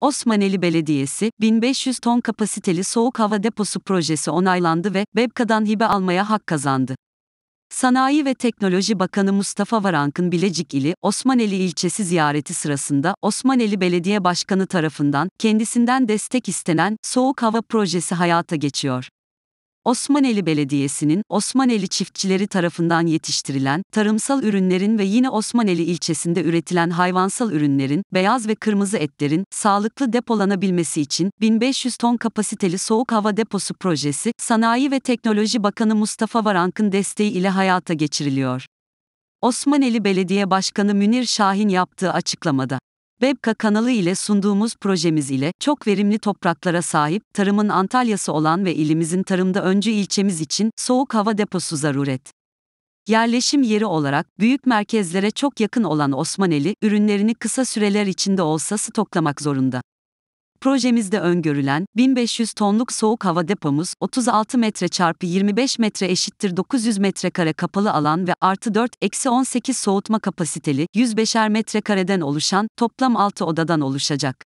Osmaneli Belediyesi, 1500 ton kapasiteli soğuk hava deposu projesi onaylandı ve BEBKA'dan hibe almaya hak kazandı. Sanayi ve Teknoloji Bakanı Mustafa Varank'ın Bilecik ili Osmaneli ilçesi ziyareti sırasında Osmaneli Belediye Başkanı tarafından kendisinden destek istenen soğuk hava projesi hayata geçiyor. Osmaneli Belediyesi'nin Osmaneli çiftçileri tarafından yetiştirilen tarımsal ürünlerin ve yine Osmaneli ilçesinde üretilen hayvansal ürünlerin, beyaz ve kırmızı etlerin sağlıklı depolanabilmesi için 1500 ton kapasiteli soğuk hava deposu projesi Sanayi ve Teknoloji Bakanı Mustafa Varank'ın desteği ile hayata geçiriliyor. Osmaneli Belediye Başkanı Münir Şahin yaptığı açıklamada Bebka kanalı ile sunduğumuz projemiz ile çok verimli topraklara sahip, tarımın Antalya'sı olan ve ilimizin tarımda öncü ilçemiz için soğuk hava deposu zaruret. Yerleşim yeri olarak büyük merkezlere çok yakın olan Osmaneli, ürünlerini kısa süreler içinde olsa stoklamak zorunda. Projemizde öngörülen 1500 tonluk soğuk hava depomuz 36 metre çarpı 25 metre eşittir 900 metrekare kapalı alan ve artı 4 eksi 18 soğutma kapasiteli 105'er metrekareden oluşan toplam 6 odadan oluşacak.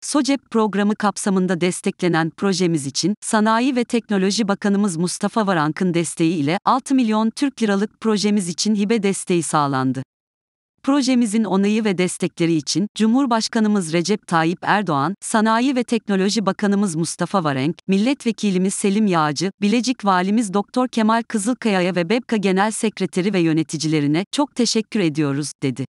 SOCEP programı kapsamında desteklenen projemiz için Sanayi ve Teknoloji Bakanımız Mustafa Varank'ın desteği ile 6 milyon Türk liralık projemiz için hibe desteği sağlandı. Projemizin onayı ve destekleri için Cumhurbaşkanımız Recep Tayyip Erdoğan, Sanayi ve Teknoloji Bakanımız Mustafa Varenk, Milletvekilimiz Selim Yağcı, Bilecik Valimiz Doktor Kemal Kızılkaya'ya ve BEBKA Genel Sekreteri ve yöneticilerine çok teşekkür ediyoruz, dedi.